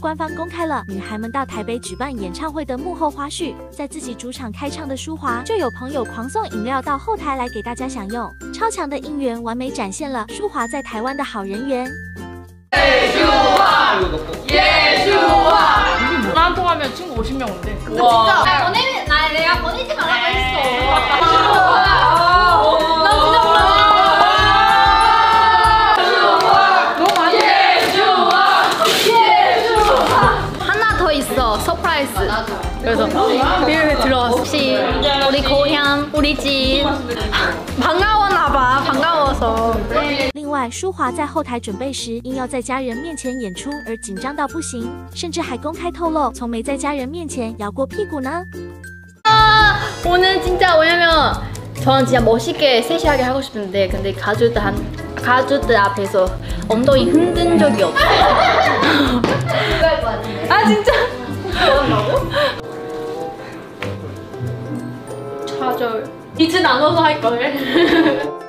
官方公开了女孩们到台北举办演唱会的幕后花絮。在自己主场开唱的舒华，就有朋友狂送饮料到后台来给大家享用。超强的应援完美展现了舒华在台湾的好人缘。 전화 통화하면 친구 50명 온대. 진짜 보내면 나 내가 보내지 말라고 있어 서프라이즈. 그래서 비밀에 들어왔어. 혹시 우리 고향 우리 집 반가웠나 봐. 반가워서. 另外，舒华在后台准备时，因要在家人面前演出而紧张到不行，甚至还公开透露从没在家人面前摇过屁股呢。 오늘 진짜 왜냐면 저는 진짜 멋있게 세시하게 하고 싶은데 근데 가족들 한 가족들 앞에서 엉덩이 흔든 적이 없어요. 아 진짜? 좌절. 이즈 나눠서 할 걸.